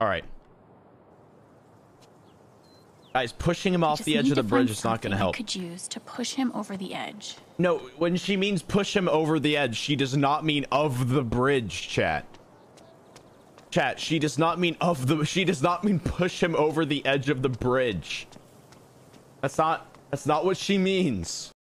All right. Guys, pushing him off the edge of the bridge is not going to help. I help. Could use to push him over the edge. No, when she means push him over the edge, she does not mean of the bridge, chat. Chat, she does not mean of the she does not mean push him over the edge of the bridge. That's not that's not what she means.